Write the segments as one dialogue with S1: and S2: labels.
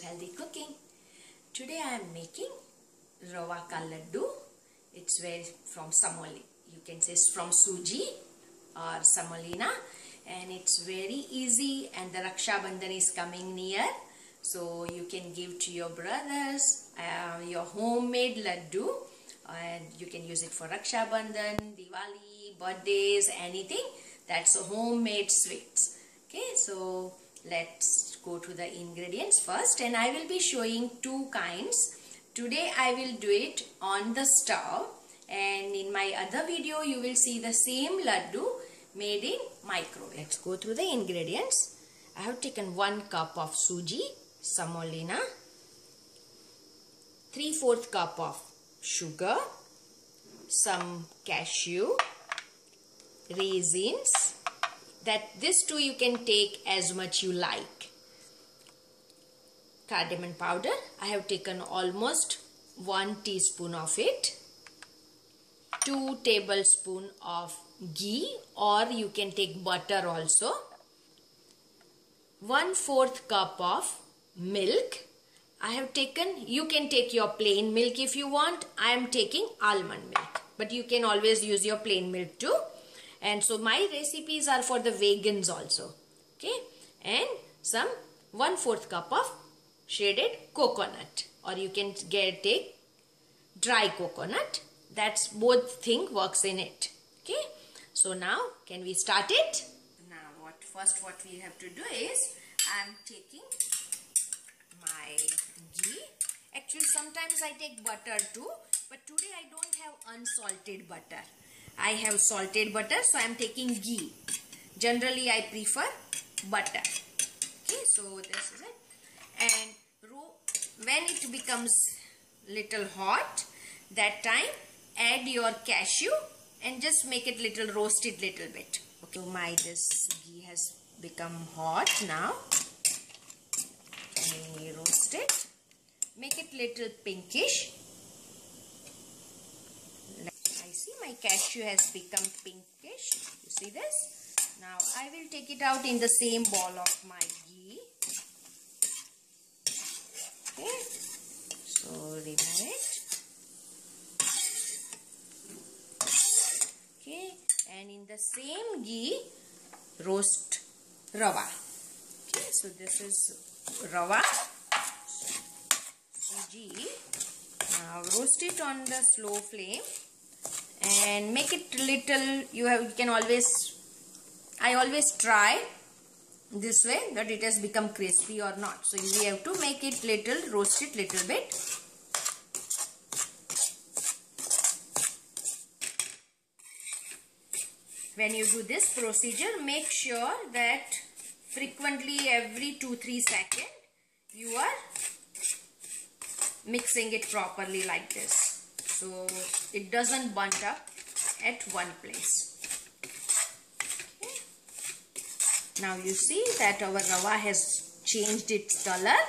S1: healthy cooking. Today I am making rava ka laddu. It's very from Samoli. You can say it's from Suji or Semolina and it's very easy and the Raksha Bandhan is coming near. So you can give to your brothers uh, your homemade laddu and you can use it for Raksha Bandhan, Diwali, birthdays, anything. That's a homemade sweets. Okay, so let's go to the ingredients first and I will be showing two kinds. Today I will do it on the stove and in my other video you will see the same laddu made in microwave. Let's go through the ingredients. I have taken 1 cup of suji, semolina, 3 4th cup of sugar, some cashew, raisins, that this too you can take as much you like. Cardamom powder, I have taken almost 1 teaspoon of it. 2 tablespoon of ghee or you can take butter also. 1 4th cup of milk. I have taken, you can take your plain milk if you want. I am taking almond milk. But you can always use your plain milk too and so my recipes are for the vegans also. Okay? And some one fourth cup of shredded coconut. Or you can get take dry coconut. That's both thing works in it. Okay? So now can we start it? Now what first what we have to do is i'm taking my ghee. Actually sometimes i take butter too but today i don't have unsalted butter I have salted butter so I am taking ghee. Generally I prefer butter. Okay so this is it. And when it becomes little hot that time add your cashew and just make it little roasted little bit. Okay so my this ghee has become hot now. And roast it. Make it little pinkish see my cashew has become pinkish. You see this? Now I will take it out in the same ball of my ghee. Okay. So remove it. Okay. And in the same ghee roast rava okay. So this is rava ghee. Now roast it on the slow flame and make it little you have you can always I always try this way that it has become crispy or not. So we have to make it little roast it little bit. When you do this procedure make sure that frequently every 2-3 seconds you are mixing it properly like this so it doesn't bunch up at one place. Okay. now you see that our rava has changed its color.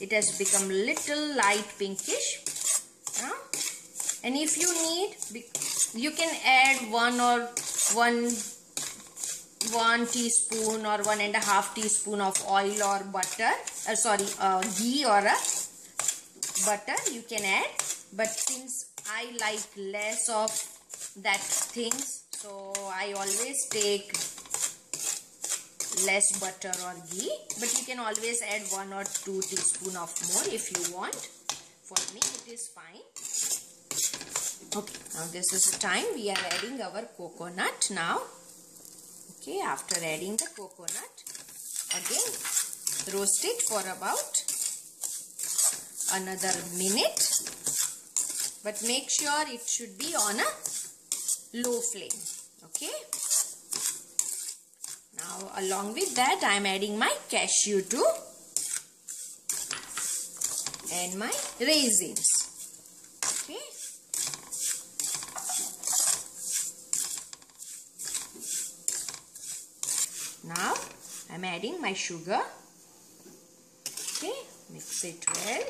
S1: It has become little light pinkish. And if you need you can add one or one one teaspoon or one and a half teaspoon of oil or butter uh, sorry uh, ghee or a butter you can add. But since I like less of that things so I always take less butter or ghee. But you can always add one or two teaspoon of more if you want. For me it is fine. Okay now this is the time we are adding our coconut now. Okay after adding the coconut again roast it for about another minute but make sure it should be on a low flame okay? Now along with that I am adding my cashew too and my raisins okay? Now I'm adding my sugar okay? Mix it well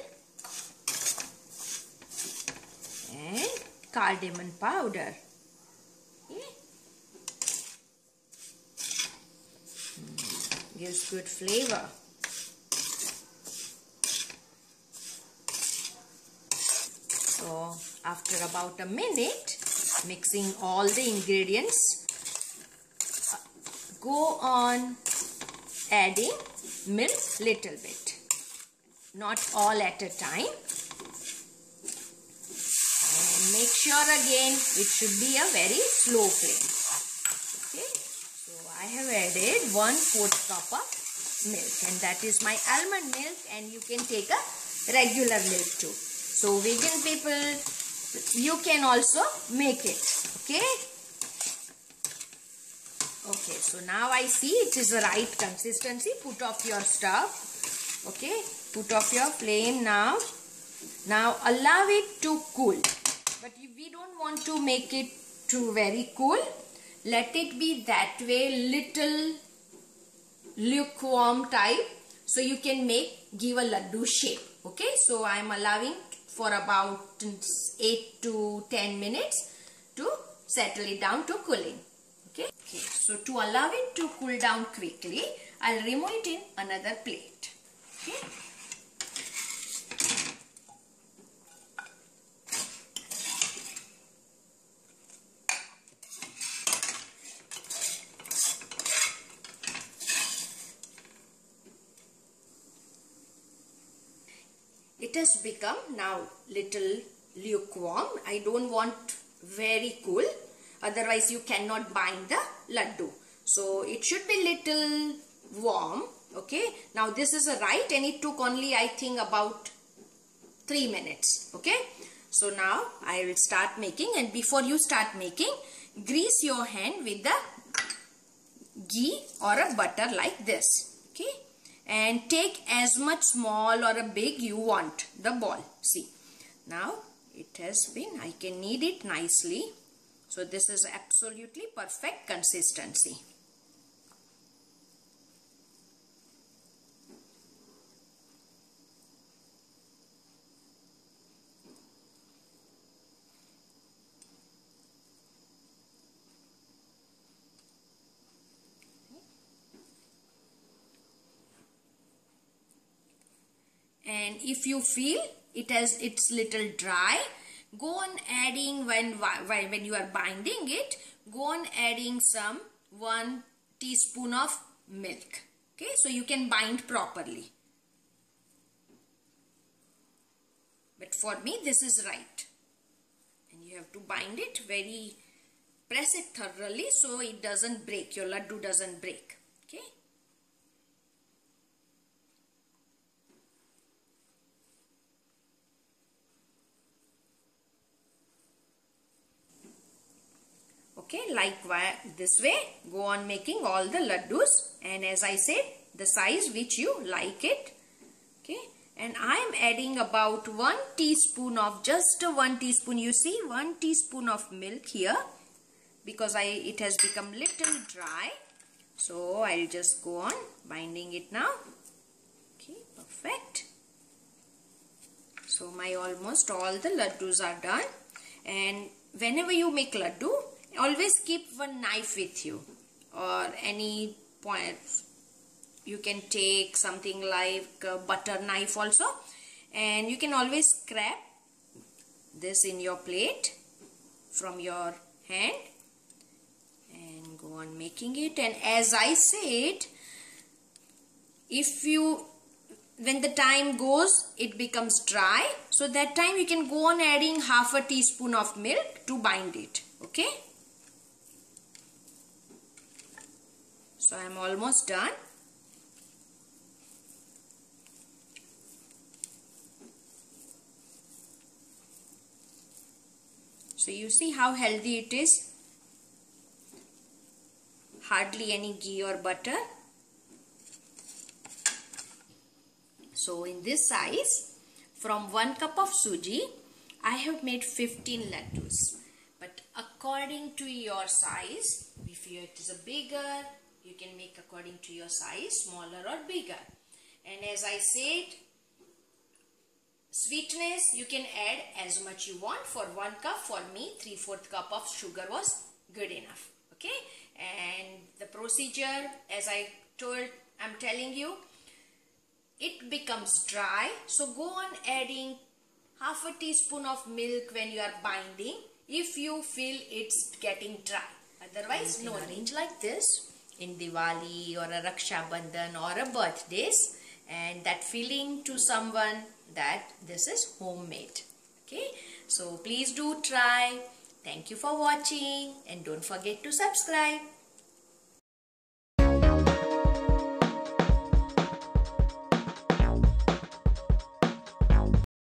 S1: and cardamom powder. Eh? Hmm, gives good flavor. So after about a minute, mixing all the ingredients, go on adding milk little bit. Not all at a time, Make sure again it should be a very slow flame. Okay. So I have added 1 4th cup of milk and that is my almond milk and you can take a regular milk too. So vegan people, you can also make it. Okay. Okay, so now I see it is the right consistency. Put off your stove. Okay, put off your flame now. Now allow it to cool. We don't want to make it too very cool. Let it be that way little lukewarm type. So you can make, give a laddu shape. Okay, so I am allowing for about 8 to 10 minutes to settle it down to cooling. Okay. okay. So to allow it to cool down quickly, I'll remove it in another plate. Okay. Has become now little lukewarm. I don't want very cool. Otherwise you cannot bind the laddu. So it should be little warm okay? Now this is a right and it took only i think about 3 minutes okay? So now i will start making and before you start making grease your hand with the ghee or a butter like this okay and take as much small or a big you want the ball see now it has been i can knead it nicely so this is absolutely perfect consistency. And if you feel it has it's little dry go on adding when when you are binding it go on adding some one teaspoon of milk. Okay so you can bind properly. But for me this is right. And you have to bind it very press it thoroughly so it doesn't break your laddu doesn't break. Okay okay like this way go on making all the laddus and as I said the size which you like it okay. And I am adding about 1 teaspoon of just 1 teaspoon you see 1 teaspoon of milk here because I it has become little dry. So I'll just go on binding it now okay perfect. So my almost all the laddus are done. And whenever you make laddu always keep one knife with you or any point. You can take something like butter knife also. And you can always scrape this in your plate from your hand and go on making it. And as I said if you when the time goes it becomes dry. So that time you can go on adding half a teaspoon of milk to bind it. Okay So I am almost done. So you see how healthy it is. Hardly any ghee or butter. So in this size, from 1 cup of suji, I have made 15 laddus. But according to your size, if it is a bigger you can make according to your size smaller or bigger. And as I said sweetness you can add as much you want. For one cup for me three fourth cup of sugar was good enough okay? And the procedure as I told I'm telling you it becomes dry. So go on adding half a teaspoon of milk when you are binding if you feel it's getting dry. Otherwise, no. Arrange like this in Diwali or a Raksha Bandhan or a birthdays and that feeling to someone that this is homemade. Okay, so please do try. Thank you for watching and don't forget to subscribe.